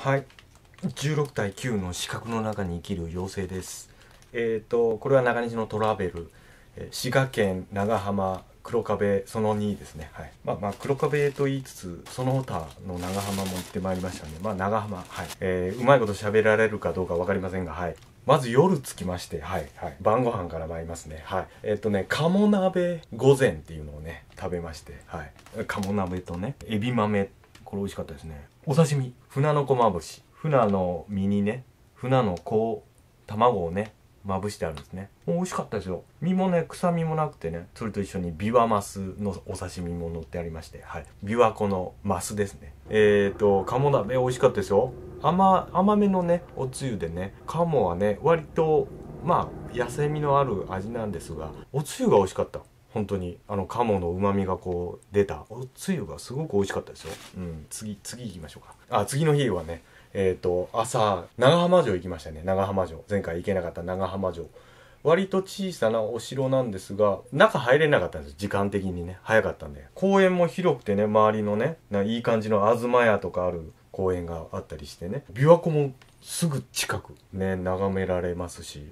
はい16対9の四角の中に生きる妖精ですえっ、ー、とこれは長西のトラベル滋賀県長浜黒壁その2ですねはいまあまあ黒壁と言いつつその他の長浜も行ってまいりましたんでまあ長浜はいえー、うまいこと喋られるかどうか分かりませんがはいまず夜着きまして、はい、はい。晩ご飯から参りますね。はい。えっ、とね、鴨鍋御膳っていうのをね、食べまして、はい。鴨鍋とね、エビ豆、これ美味しかったですね。お刺身、船のこまぶし。船の身にね、船の子、卵をね、まぶしてあるんですね。美味しかったですよ。身もね、臭みもなくてね、それと一緒にビワマスのお刺身も乗ってありまして、はい。ビワコのマスですね。えっ、ー、と、鴨鍋美味しかったですよ。甘、甘めのね、おつゆでね、鴨はね、割と、まあ、野生味のある味なんですが、おつゆが美味しかった。本当にあの鴨の旨味がこう出たおつゆがすごく美味しかったですよ。うん、次次行きましょうか。あ次の日はねえっ、ー、と、朝、長浜城行きましたね。長浜城。前回行けなかった長浜城。割と小さなお城なんですが、中入れなかったんです。時間的にね。早かったんで。公園も広くてね、周りのね、いい感じの東屋とかある公園があったりしてね。琵琶湖もすぐ近くね、眺められますし。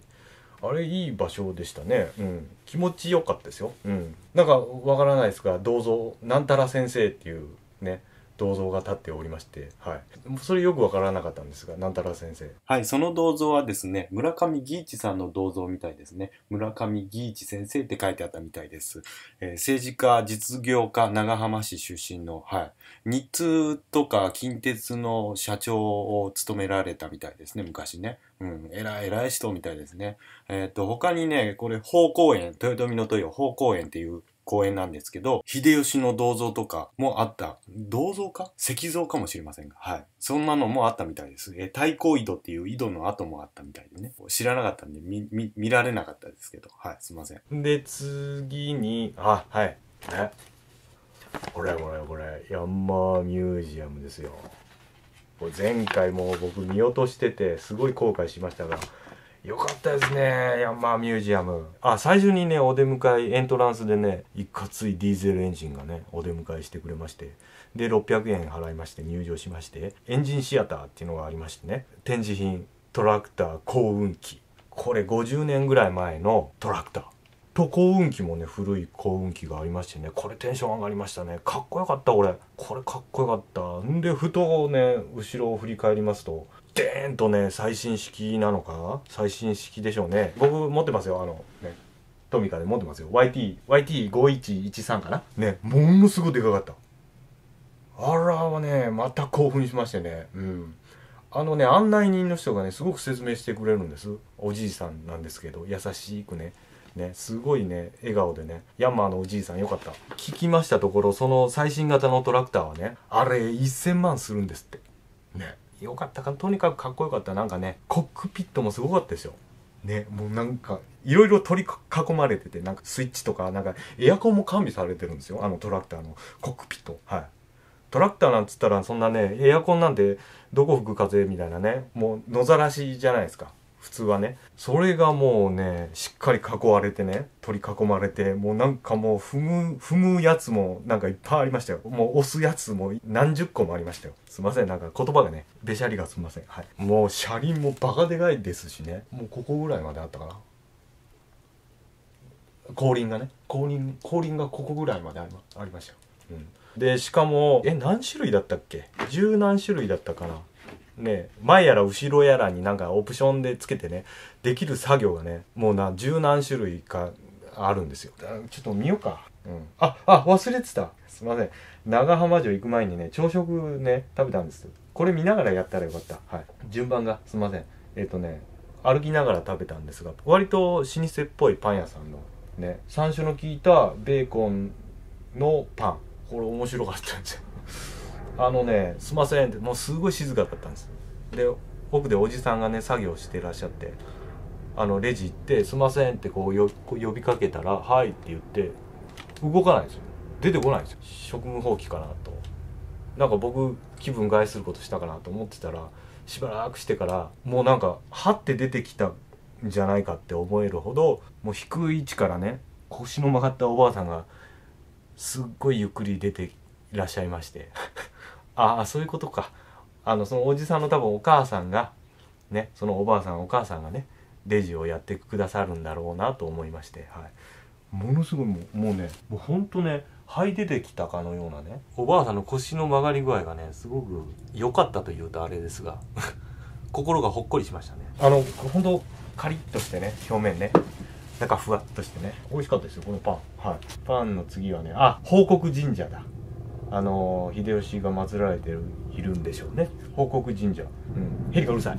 あれいい場所でしたね。うん。気持ちよかったですよ。うん。なんかわからないですが、銅像、なんたら先生っていうね、銅像が立っておりまして、はい。それよくわからなかったんですが、なんたら先生。はい、その銅像はですね、村上義一さんの銅像みたいですね。村上義一先生って書いてあったみたいです。えー、政治家、実業家、長浜市出身の、はい。日通とか近鉄の社長を務められたみたいですね、昔ね。うん、偉い偉い人みたいですね。えっ、と、他にね、これ、宝公園、豊臣の豊、宝公園っていう公園なんですけど、秀吉の銅像とかもあった。銅像か？石像かもしれませんが。はい。そんなのもあったみたいです。え太鼓井戸っていう井戸の跡もあったみたいでね。知らなかったんで、見、見、見られなかったですけど。はい、すいません。で、次に、あ、はい。えこれこれこれ、ヤンマーミュージアムですよ。前回も僕見落としてて、すごい後悔しましたが、よかったですね。ヤンマーミュージアム。あ、最初にね、お出迎え、エントランスでね、いかついディーゼルエンジンがね、お出迎えしてくれまして。で、600円払いまして入場しまして、エンジンシアターっていうのがありましてね、展示品、トラクター、幸運機。これ50年ぐらい前のトラクター。と幸運機もね古い幸運機がありましてねこれテンション上がりましたねかっこよかった俺これかっこよかったんでふとね後ろを振り返りますとデーンとね最新式なのか？最新式でしょうね。僕持ってますよ。あのねトミカで持ってますよ。YT YT5113 かな？ねものすごいでかかった。あらはねまた興奮しましてね。うん。あのね案内人の人がねすごく説明してくれるんです。おじいさんなんですけど優しくね。ねすごいね笑顔でね。ヤンマーのおじいさんよかった。聞きましたところその最新型のトラクターはねあれ1000万するんですって。ね。よかったかとにかくかっこよかった。なんかねコックピットもすごかったですよ。ねもうなんかいろいろ取り囲まれててなんかスイッチとかなんかエアコンも完備されてるんですよ。あのトラクターのコックピット。はい。トラクターなんつったらそんなねエアコンなんてどこ吹く風みたいなねもう野ざらしじゃないですか。普通はね。それがもうねしっかり囲われてね取り囲まれてもうなんかもう踏む踏むやつもなんかいっぱいありましたよ。もう押すやつも何十個もありましたよ。すいませんなんか言葉がねべしゃりがすいません。はい。もう車輪もバカでかいですしね。もうここぐらいまであったかな。後輪がね。後輪後輪がここぐらいまでありまありましたよ、うん、でしかもえ何種類だったっけ？十何種類だったかなね、前やら後ろやらになんかオプションでつけてね、できる作業がね、もうな、十何種類かあるんですよ。ちょっと見ようか。うん。あ、あ、忘れてた。すいません。長浜城行く前にね、朝食ね、食べたんです。これ見ながらやったらよかった。はい。順番が、すいません。えっ、ー、とね、歩きながら食べたんですが、割と老舗っぽいパン屋さんのね、山椒の効いたベーコンのパン。これ面白かったんですよ。あのね「すいません」ってもうすごい静かだったんです。で奥でおじさんがね作業してらっしゃってあのレジ行って「すいません」ってこうよ呼びかけたら「はい」って言って動かないんですよ。出てこないんですよ。職務放棄かなと。なんか僕気分害することしたかなと思ってたらしばらくしてからもうなんかはって出てきたんじゃないかって思えるほどもう低い位置からね腰の曲がったおばあさんがすっごいゆっくり出ていらっしゃいまして。ああそういうことか。あのそのおじさんの多分お母さんがねそのおばあさんお母さんがねレジをやってくださるんだろうなと思いまして、はい、ものすごいもうもうねもうほんとね這い出てきたかのようなね。おばあさんの腰の曲がり具合がねすごく良かったというとあれですが 心がほっこりしましたね。あの本当カリッとしてね表面ね。中ふわっとしてね。美味しかったですよこのパン。はい。パンの次はねあ報国神社だあの秀吉が祀られてるいるんでしょうね。報国神社。うん。ヘリがうるさい。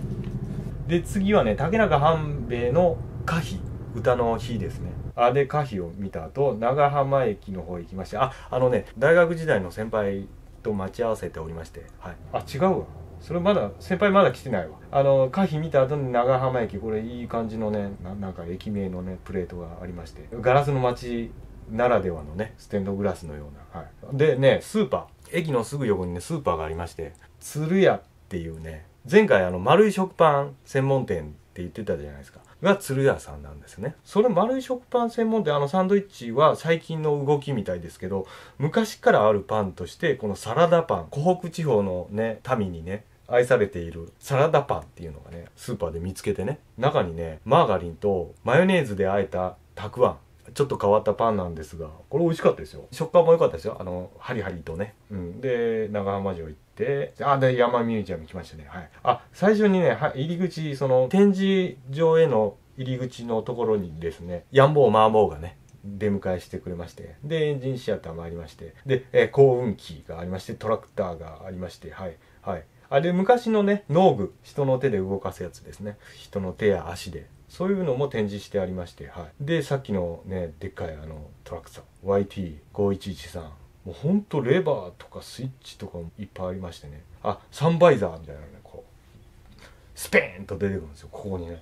で次はね竹中半兵衛の歌碑歌の日ですね。あで歌碑を見た後長浜駅の方行きましてああのね大学時代の先輩と待ち合わせておりましてはい。あ違うわ。それまだ先輩まだ来てないわ。あの歌碑見た後に長浜駅これいい感じのねななんか駅名のねプレートがありましてガラスの街ならではのねステンドグラスのような、はい、でねスーパー。駅のすぐ横にねスーパーがありまして鶴屋っていうね前回あの丸い食パン専門店って言ってたじゃないですか。が鶴屋さんなんですね。それ丸い食パン専門店あのサンドイッチは最近の動きみたいですけど昔からあるパンとしてこのサラダパン湖北地方のね民にね愛されているサラダパンっていうのがねスーパーで見つけてね中にねマーガリンとマヨネーズで和えたたくあん。ちょっと変わったパンなんですがこれ美味しかったですよ。食感も良かったですよ。あのハリハリとね、うん、で長浜城行ってあで山ミュージアム来ましたね。はい。あ最初にね入り口その展示場への入り口のところにですねヤンボーマーボーがね出迎えしてくれましてでエンジンシアターもありましてで、えー、幸運機がありましてトラクターがありましてはい。はい。あれ昔のね農具人の手で動かすやつですね。人の手や足でそういうのも展示してありまして、はい、でさっきのねでっかいあのトラクター YT5113 もうほんとレバーとかスイッチとかもいっぱいありましてね。あサンバイザーみたいなのねこうスペーンと出てくるんですよ。ここにね。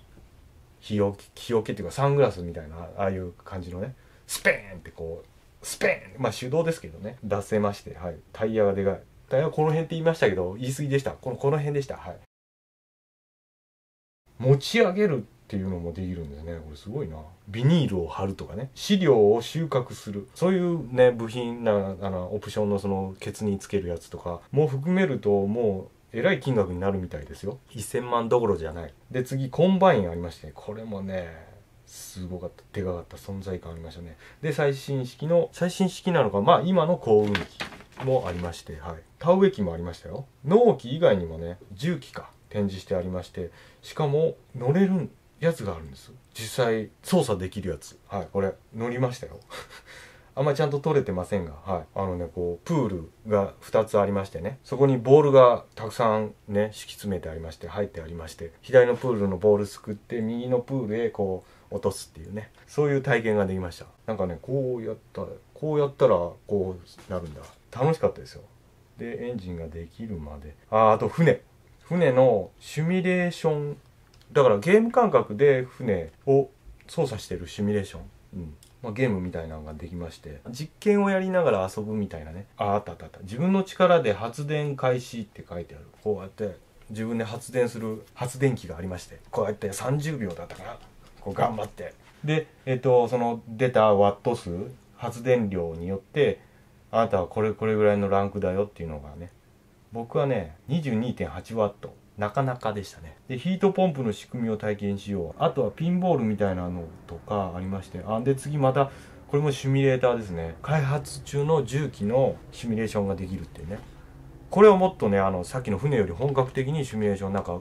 日よけ日よけっていうかサングラスみたいなああいう感じのね。スペーンってこうスペーンまあ手動ですけどね。出せまして、はい、タイヤがでかい。タイヤこの辺って言いましたけど言い過ぎでした。このこの辺でした。はい。持ち上げるっていうのもできるんですね。これすごいな。ビニールを貼るとかね。飼料を収穫する。そういうね部品なあのオプションのそのケツにつけるやつとかも含めるともうえらい金額になるみたいですよ。1000万どころじゃない。で次コンバインありましてこれもねすごかった。でかかった。存在感ありましたね。で最新式の最新式なのか。まあ今の幸運機もありまして、はい、田植え機もありましたよ。納機以外にもね重機か。展示してありまして。しかも乗れるやつがあるんです実際操作できるやつはいこれ乗りましたよ あんまりちゃんと撮れてませんが、はい。あのね、こう、プールが2つありましてね、そこにボールがたくさんね、敷き詰めてありまして、入ってありまして、左のプールのボールすくって、右のプールへこう、落とすっていうね、そういう体験ができました。なんかね、こうやったら、こうやったら、こうなるんだ。楽しかったですよ。で、エンジンができるまで。あ、あと船。船のシミュレーションだからゲーム感覚で船を操作してるシミュレーション、うん。まあ、ゲームみたいなのができまして。実験をやりながら遊ぶみたいなね。ああったあったあった。自分の力で発電開始って書いてある。こうやって自分で発電する発電機がありまして。こうやって30秒だったからこう頑張って。でえっ、とその出たワット数発電量によってあなたはこれこれぐらいのランクだよっていうのがね。僕はね22.8ワット。なかなかでしたね。でヒートポンプの仕組みを体験しよう。あとはピンボールみたいなのとかありまして。あで次またこれもシミュレーターですね。開発中の重機のシミュレーションができるっていうね。これをもっとねあのさっきの船より本格的にシミュレーションなんか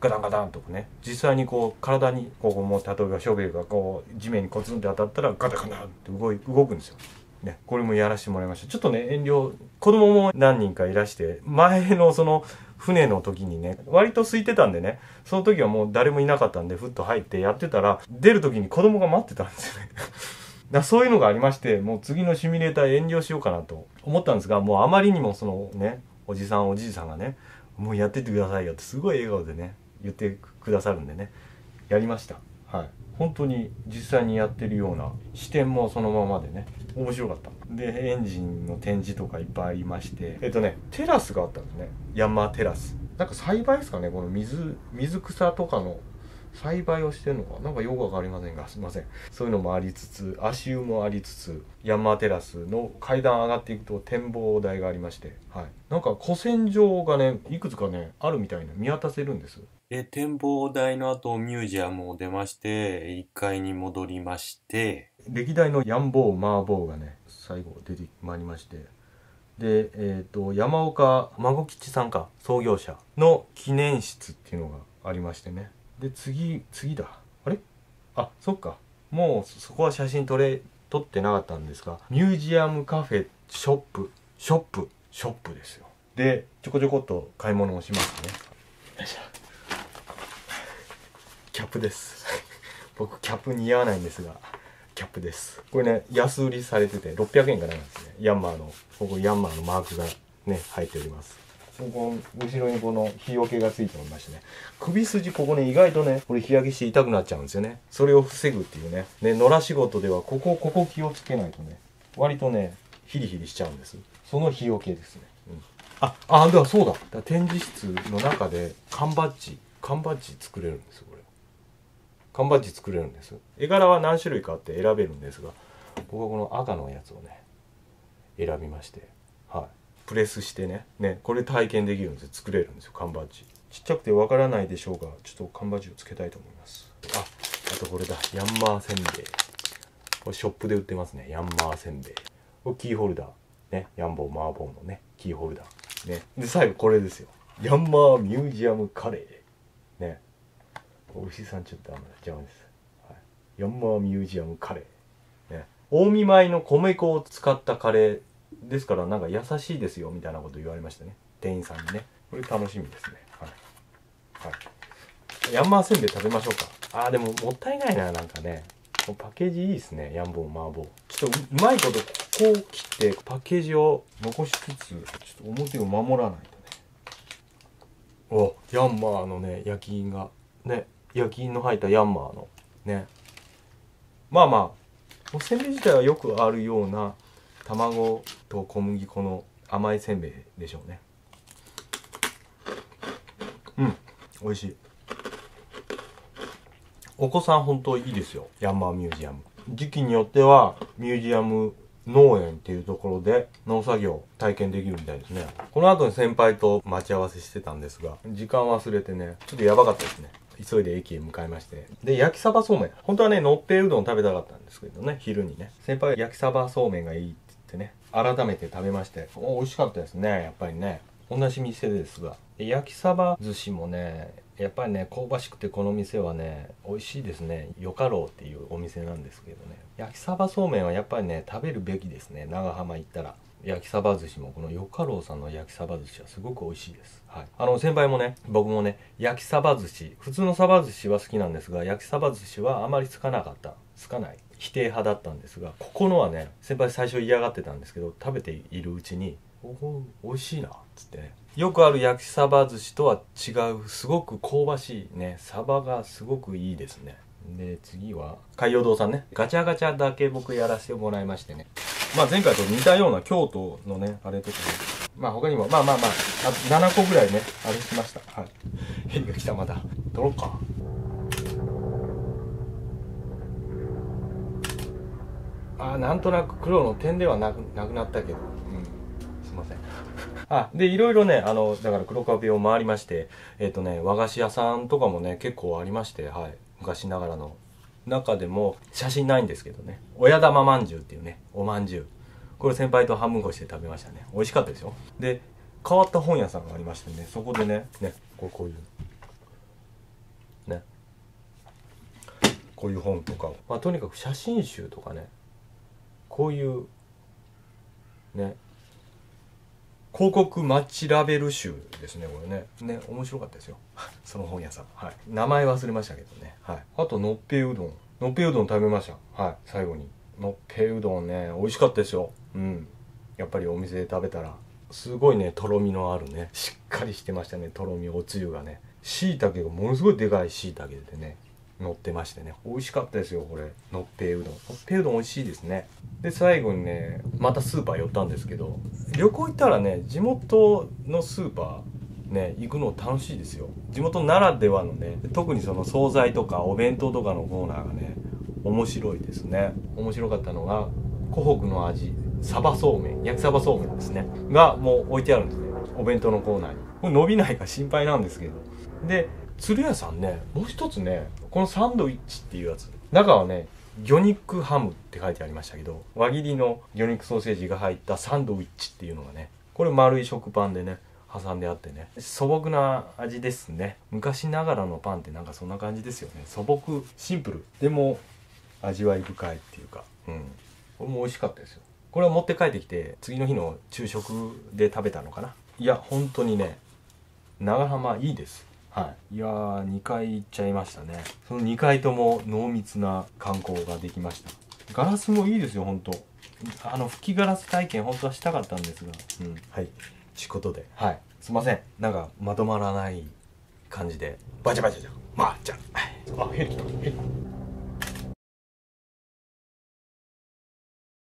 ガタンガタンとかね。実際にこう体にここも例えばショベルがこう地面にコツンって当たったらガタガタンって動い動くんですよ。ね、これもやらせてもらいました。ちょっとね遠慮子供も何人かいらして前のその船の時にね割と空いてたんでねその時はもう誰もいなかったんでふっと入ってやってたら出る時に子供が待ってたんですよね。だそういうのがありましてもう次のシミュレーター遠慮しようかなと思ったんですがもうあまりにもそのねおじさんおじいさんがねもうやってってくださいよってすごい笑顔でね言ってくださるんでねやりました。はい。本当に実際にやってるような視点もそのままでね面白かった。でエンジンの展示とかいっぱいありましてえっとねテラスがあったんですね。ヤンマーテラス。なんか栽培ですかねこの水水草とかの栽培をしてるのかな。んかよくわかりませんがすいません。そういうのもありつつ足湯もありつつヤンマーテラスの階段上がっていくと展望台がありましてはい。なんか古戦場がねいくつかねあるみたいな見渡せるんです。え、展望台の後、ミュージアムを出まして、1階に戻りまして、歴代のヤンボーマーボーがね最後出てまいりまして。でえっ、と山岡孫吉さんか創業者の記念室っていうのがありましてね。で次次だ。あれ？あそっか。もうそこは写真撮れ撮ってなかったんですがミュージアムカフェショップショップショップですよ。でちょこちょこっと買い物をしますね。よいしょキャップです。僕キャップ似合わないんですがキャップです。これね安売りされてて600円からなんですね。ヤンマーのここヤンマーのマークがね入っております。ここ後ろにこの日よけがついておりましてね。首筋ここね意外とねこれ日焼けして痛くなっちゃうんですよね。それを防ぐっていうね。ね野良仕事ではここここ気をつけないとね割とねヒリヒリしちゃうんです。その日よけですね、うん、ああではそうだ。だ展示室の中で缶バッジ缶バッジ作れるんですよ缶バッジ作れるんです。絵柄は何種類かあって選べるんですが。僕はこの赤のやつをね選びまして。はい。プレスしてね。ねこれ体験できるんです作れるんですよ。缶バッジ。ちっちゃくてわからないでしょうがちょっと缶バッジをつけたいと思います。ああとこれだ。ヤンマーせんべい。これショップで売ってますね。ヤンマーせんべい。これキーホルダー。ねヤンボーマーボーのねキーホルダー。ね。で最後これですよ。ヤンマーミュージアムカレー。ね牛さんちょっとあんま邪魔です、はい、ヤンマーミュージアムカレー、ね、近江米の米粉を使ったカレーですからなんか優しいですよみたいなこと言われましたね。店員さんにね。これ楽しみですね。はい、はい、ヤンマーせんべい食べましょうか。あーでももったいないななんかね。パッケージいいですねヤンボーマーボー。ちょっとううまいことここを切ってパッケージを残しつつちょっと表を守らないとね。おヤンマーのね焼き印が。ね。焼き印の入ったヤンマーのね。まあまあおせんべい自体はよくあるような卵と小麦粉の甘いせんべいでしょうね。うん美味しい。お子さん本当いいですよヤンマーミュージアム。時期によってはミュージアム農園っていうところで農作業体験できるみたいですね。この後に先輩と待ち合わせしてたんですが時間忘れてねちょっとやばかったですね。急いで駅へ向かいまして。で焼きサバそうめん。本当はねのっぺうどん食べたかったんですけどね昼にね。先輩焼きサバそうめんがいいって言ってね改めて食べまして。お美味しかったですねやっぱりね。同じ店ですが。焼きサバ寿司もねやっぱりね香ばしくてこの店はね美味しいですね。よかろうっていうお店なんですけどね。焼きサバそうめんはやっぱりね食べるべきですね。長浜行ったら。焼きサバ寿司もこのよかろうさんの焼きサバ寿司はすごく美味しいです、はい、あの先輩もね僕もね焼きサバ寿司普通のサバ寿司は好きなんですが焼きサバ寿司はあまりつかなかった。つかない。否定派だったんですがここのはね先輩最初嫌がってたんですけど食べているうちにおお美味しいなっつってね。よくある焼きサバ寿司とは違うすごく香ばしいね。サバがすごくいいですね。で次は海洋堂さんね。ガチャガチャだけ僕やらせてもらいましてね。まあ前回と似たような京都のねあれとかね。まあ他にもまあまあまああ7個ぐらいねあれしました。はい。ヘリが来たまだ。撮ろうか。あなんとなく黒の点ではなくなくなったけど。あでいろいろねあのだから黒壁を回りましてえっ、とね和菓子屋さんとかもね結構ありましてはい。昔ながらの。中でも写真ないんですけどね。親玉まんじゅうっていうねおまんじゅう。これ先輩と半分こして食べましたね。美味しかったですよで変わった本屋さんがありましてねそこでねねこうこういう。ね。こういう本とか、まあ、とにかく写真集とかね。こういう。ね。広告マッチラベル集ですねこれね。ね面白かったですよ。その本屋さん。はい。名前忘れましたけどね。はい。あとのっぺうどん。のっぺうどん食べました。はい。最後に。のっぺうどんね美味しかったですよ。うん。やっぱりお店で食べたらすごいねとろみのあるね。しっかりしてましたねとろみおつゆがね。しいたけがものすごいでかいしいたけでね。乗ってましてね。美味しかったですよこれ。のっぺうどん。のっぺうどん美味しいですね。で最後にねまたスーパー寄ったんですけど旅行行ったらね地元のスーパーね行くの楽しいですよ。地元ならではのね特にその惣菜とかお弁当とかのコーナーがね面白いですね。面白かったのが湖北の味サバそうめん焼きサバそうめんですね。がもう置いてあるんですね。お弁当のコーナーに。これ伸びないか心配なんですけど。で鶴屋さんねもう一つねこのサンドイッチっていうやつ。中はね魚肉ハムって書いてありましたけど輪切りの魚肉ソーセージが入ったサンドイッチっていうのがねこれ丸い食パンでね挟んであってね。素朴な味ですね。昔ながらのパンってなんかそんな感じですよね。素朴シンプル。でも味わい深いっていうか。うん。これも美味しかったですよ。これは持って帰ってきて次の日の昼食で食べたのかな。いや本当にね長浜いいです。はい。いやー2回行っちゃいましたね。その2回とも濃密な観光ができました。ガラスもいいですよ本当。あの吹きガラス体験本当はしたかったんですが。うん。はい。ちことで。はい。すいません。なんかまとまらない感じで。バチャバチャじゃまあじゃあ。はい。あヘリ来た。ヘリ